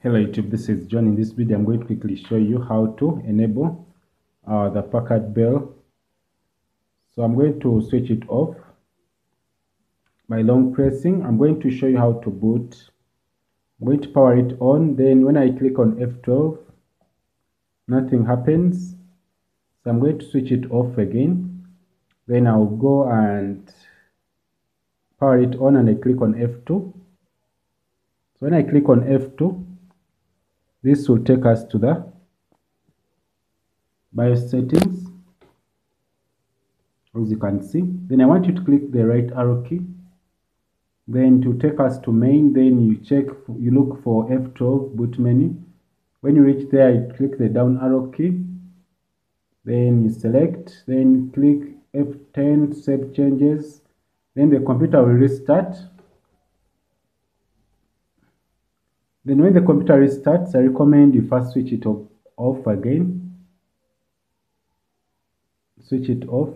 Hello YouTube, this is John. In this video, I'm going to quickly show you how to enable uh, the Packard Bell. So I'm going to switch it off by long pressing. I'm going to show you how to boot. I'm going to power it on. Then when I click on F12, nothing happens. So I'm going to switch it off again. Then I'll go and power it on and I click on F2. So when I click on F2, this will take us to the BIOS settings as you can see then I want you to click the right arrow key. Then to take us to main. Then you check you look for F12 boot menu. When you reach there you click the down arrow key. Then you select. Then click F10 save changes. Then the computer will restart Then when the computer restarts, I recommend you first switch it off, again. Switch it off.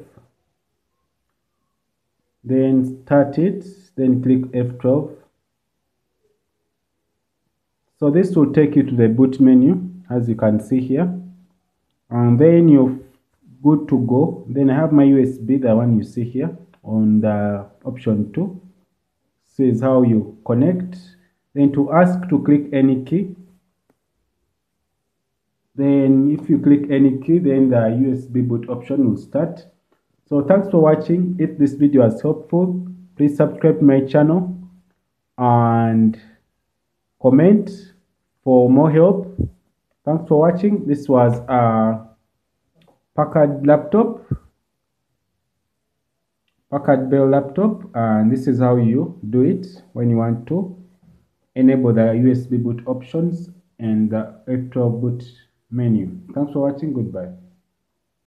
Then start it, then click F12. So this will take you to the boot menu, as you can see here. And then you're good to go. Then I have my USB, the one you see here on the option 2. Says how you connect then to ask to click any key. Then if you click any key then the USB boot option will start. So thanks for watching. If this video was helpful please subscribe my channel and comment for more help. Thanks for watching. This was a Packard laptop. Packard Bell laptop and this is how you do it when you want to enable the USB boot options and the F12 boot menu. Thanks for watching. Goodbye.